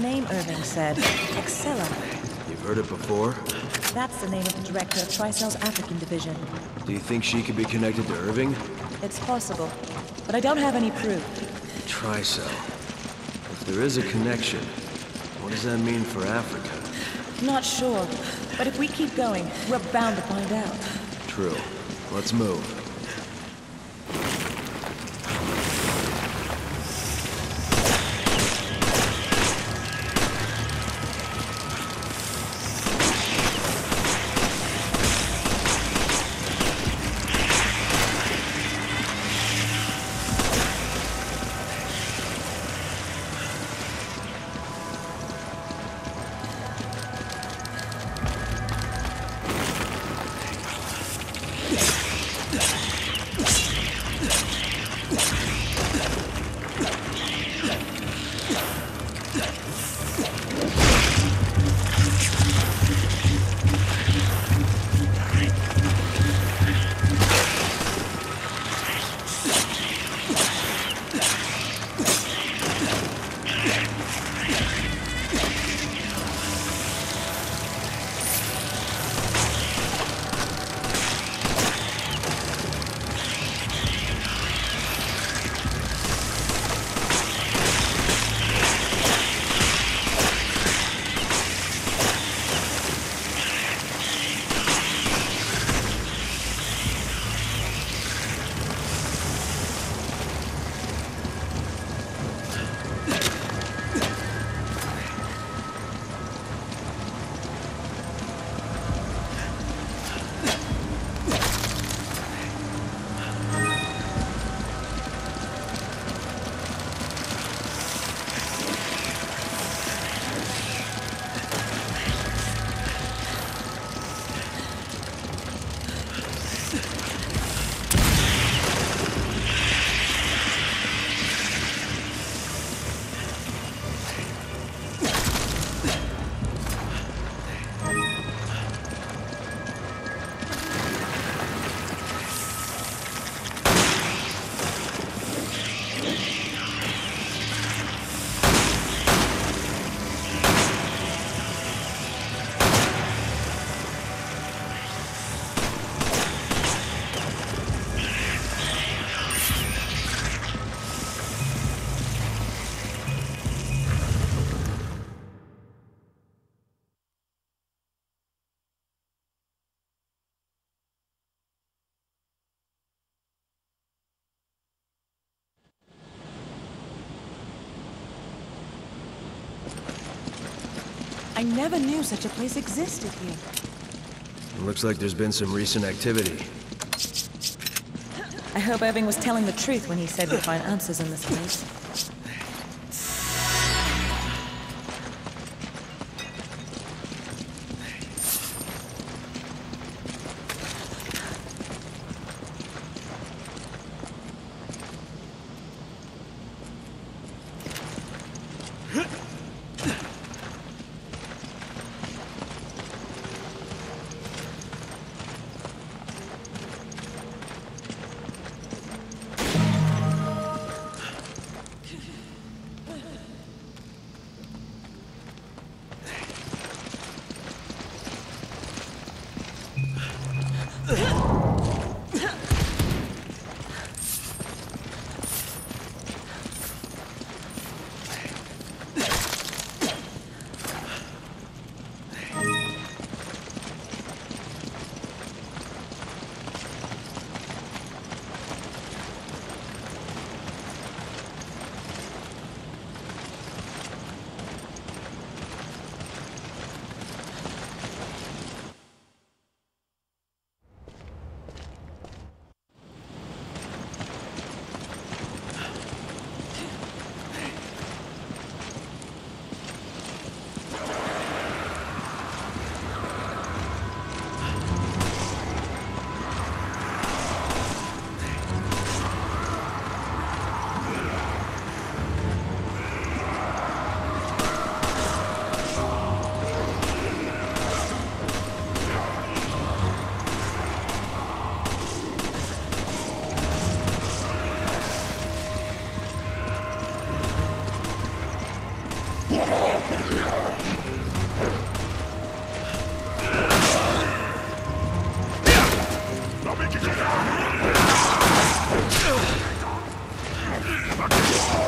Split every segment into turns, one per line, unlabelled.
Name Irving said. Excella.
You've heard it before?
That's the name of the director of Tricell's African division.
Do you think she could be connected to Irving?
It's possible, but I don't have any proof.
Tricell. If there is a connection, what does that mean for Africa?
Not sure, but if we keep going, we're bound to find out.
True. Let's move.
I never knew such a place existed here.
It looks like there's been some recent activity.
I hope Irving was telling the truth when he said we'd find answers in this place. Ugh. Yeah.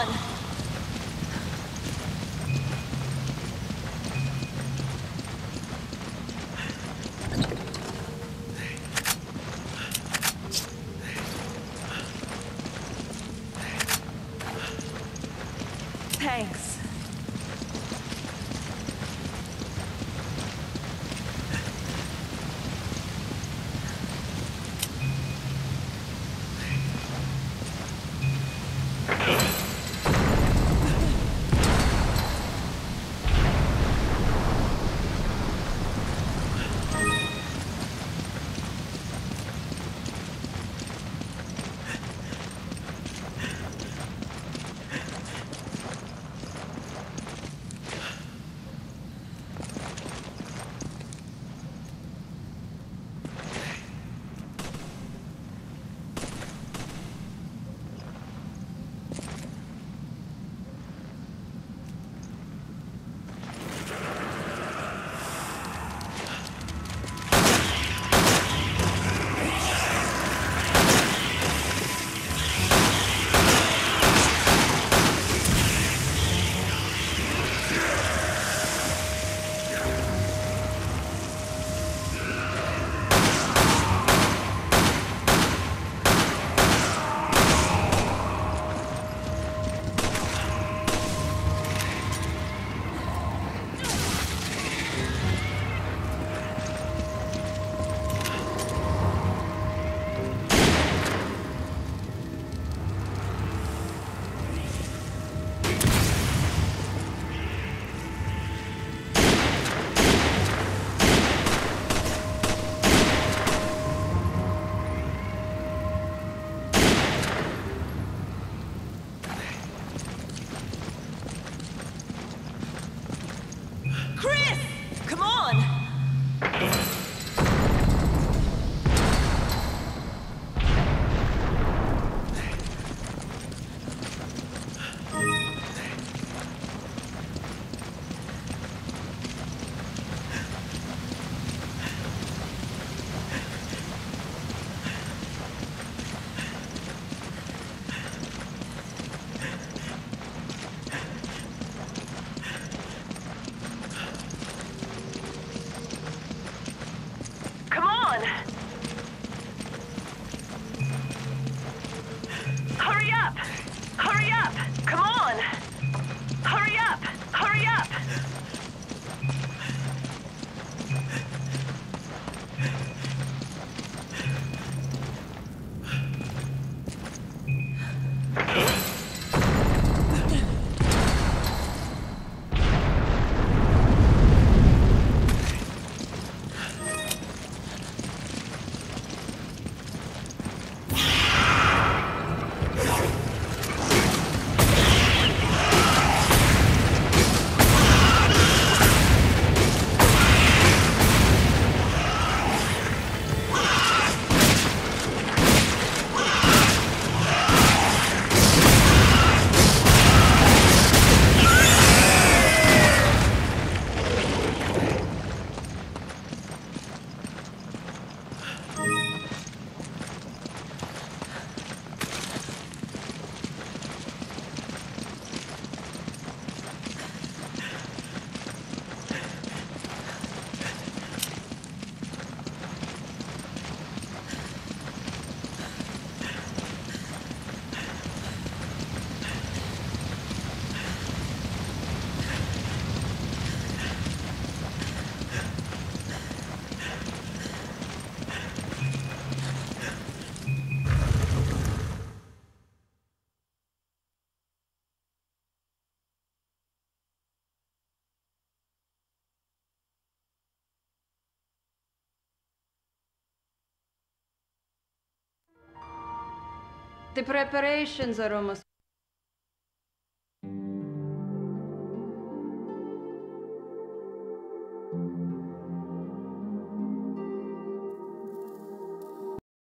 On!
The preparations are almost